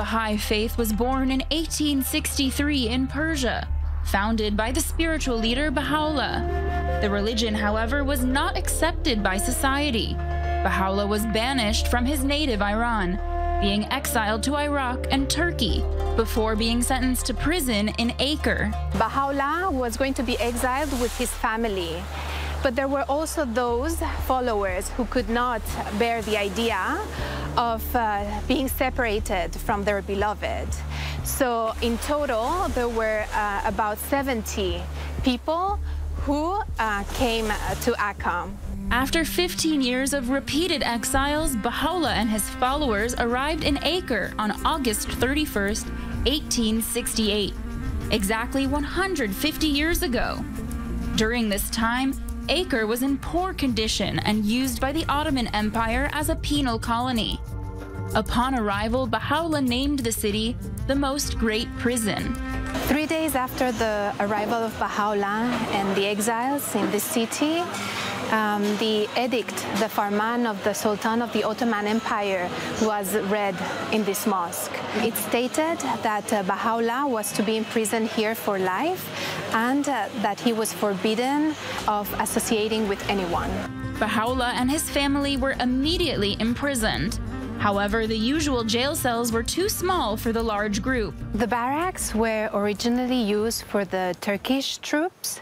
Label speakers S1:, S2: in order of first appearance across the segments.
S1: Baha'i faith was born in 1863 in Persia, founded by the spiritual leader Baha'u'llah. The religion, however, was not accepted by society. Baha'u'llah was banished from his native Iran, being exiled to Iraq and Turkey before being sentenced to prison in Acre.
S2: Baha'u'llah was going to be exiled with his family. But there were also those followers who could not bear the idea of uh, being separated from their beloved. So in total, there were uh, about 70 people who uh, came to Akka.
S1: After 15 years of repeated exiles, Baha'u'llah and his followers arrived in Acre on August 31st, 1868, exactly 150 years ago. During this time, Acre was in poor condition and used by the Ottoman Empire as a penal colony. Upon arrival, Baha'u'llah named the city the Most Great Prison.
S2: Three days after the arrival of Baha'u'llah and the exiles in the city, um, the edict, the farman of the Sultan of the Ottoman Empire was read in this mosque. It stated that uh, Baha'u'llah was to be imprisoned here for life and uh, that he was forbidden of associating with anyone.
S1: Baha'u'llah and his family were immediately imprisoned. However, the usual jail cells were too small for the large group.
S2: The barracks were originally used for the Turkish troops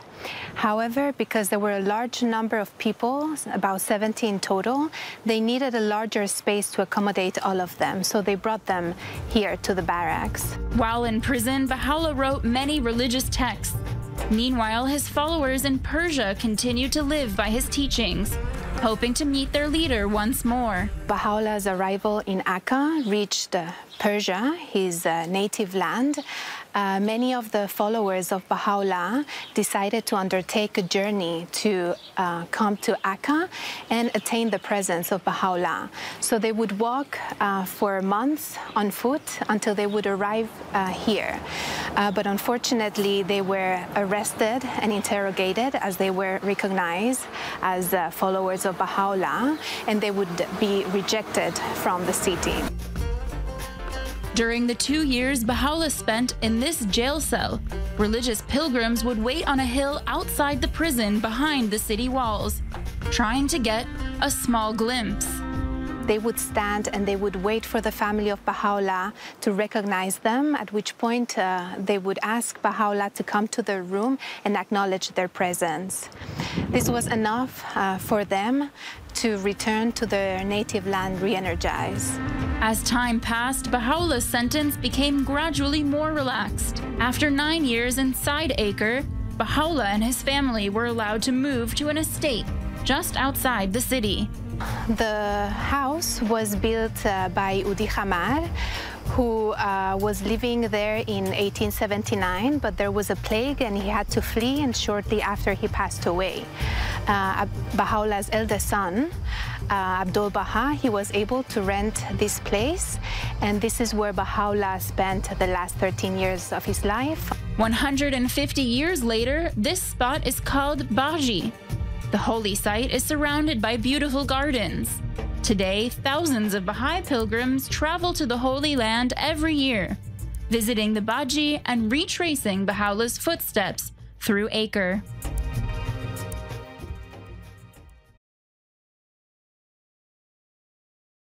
S2: However, because there were a large number of people, about 70 in total, they needed a larger space to accommodate all of them, so they brought them here to the barracks.
S1: While in prison, Baha'u'llah wrote many religious texts. Meanwhile, his followers in Persia continued to live by his teachings, hoping to meet their leader once more.
S2: Baha'u'llah's arrival in Akka reached Persia, his uh, native land, uh, many of the followers of Baha'u'llah decided to undertake a journey to uh, come to Akka and attain the presence of Baha'u'llah. So they would walk uh, for months on foot until they would arrive uh, here. Uh, but unfortunately, they were arrested and interrogated as they were recognized as followers of Baha'u'llah, and they would be rejected from the city.
S1: During the two years Baha'u'llah spent in this jail cell, religious pilgrims would wait on a hill outside the prison behind the city walls, trying to get a small glimpse.
S2: They would stand and they would wait for the family of Baha'u'llah to recognize them, at which point uh, they would ask Baha'u'llah to come to their room and acknowledge their presence. This was enough uh, for them to return to their native land re-energized.
S1: As time passed, Baha'u'llah's sentence became gradually more relaxed. After nine years inside Acre, Baha'u'llah and his family were allowed to move to an estate just outside the city.
S2: The house was built uh, by Udi Khammar, who uh, was living there in 1879, but there was a plague and he had to flee, and shortly after he passed away. Uh, Baha'u'llah's eldest son, uh, Abdul Baha, he was able to rent this place, and this is where Baha'u'llah spent the last 13 years of his life.
S1: 150 years later, this spot is called Bahji. The holy site is surrounded by beautiful gardens. Today, thousands of Baha'i pilgrims travel to the Holy Land every year, visiting the Bahji and retracing Baha'u'llah's footsteps through Acre.